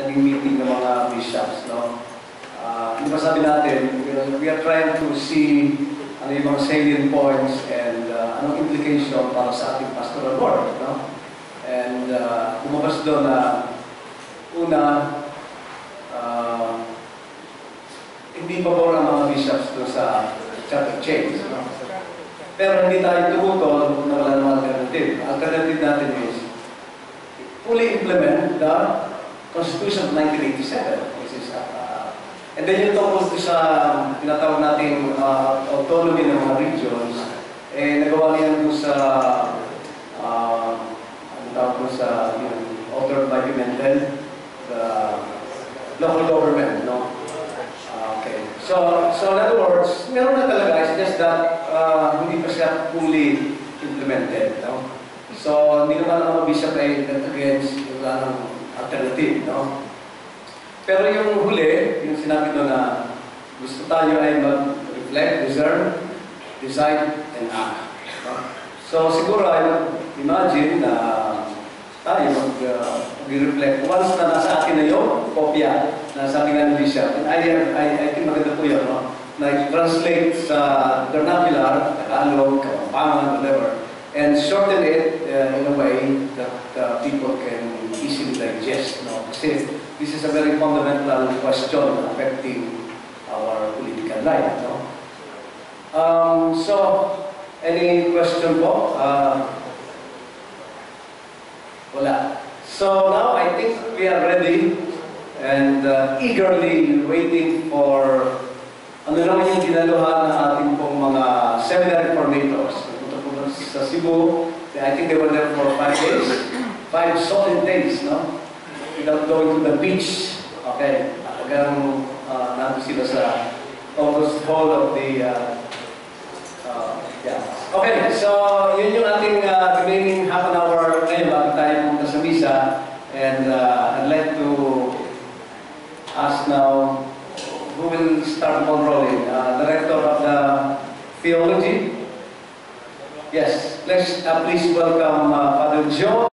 naging meeting ng mga bishops, no? Ah, di ba natin, you know, we are trying to see ano yung mga salient points and uh, anong implication para sa ating pastoral work, no? And uh, lumabas doon na una, ah, hindi pabor ang mga bishops doon sa chapter change, no? Pero hindi tayo tumutol na wala namang alternative. Alternative natin is fully implement the Constitution of 1987, which is uh, and then yung tungkol sa tinatawag nating uh, autonomy ng mga regions, eh nagawa niyan doon sa uh, ano tawag doon sa yung authored by Pimentel, the local government, no? Ah, Okay. So, so in other words, meron na talaga, it's just that uh, hindi pa siya fully implemented, no? So, hindi naman mga bishop ay against wala ng alternative, no? Pero yung huli, yung sinabi doon na gusto tayo ay mag-reflect, discern, decide, and act. No? So, siguro, imagine na tayo uh, mag-reflect. Once na nasa atin na yung kopya na sabi nga ni Bishop, and I, I, I think maganda po yun, no? na translate sa vernacular, Tagalog, Kapampangan, whatever, and shorten it uh, in a way that uh, people can easily digest. No? Kasi this is a very fundamental question affecting our political life. No? Um, so, any question po? Uh, wala. So now I think we are ready and uh, eagerly waiting for ano naman yung dinaluhan ng ating pong mga seminary formators. Punta po sa Cebu. I think they were there for five days. Five solid days, no? Without going to the beach. Okay. Talagang uh, nandun sila sa almost whole of the uh, uh, yeah. Okay, so yun yung ating uh, remaining half an hour ngayon bago tayo pumunta sa misa. And uh, I'd like to ask now who will start ball rolling? Uh, Director of the Theology? Yes, please, uh, please welcome uh, Father Joe.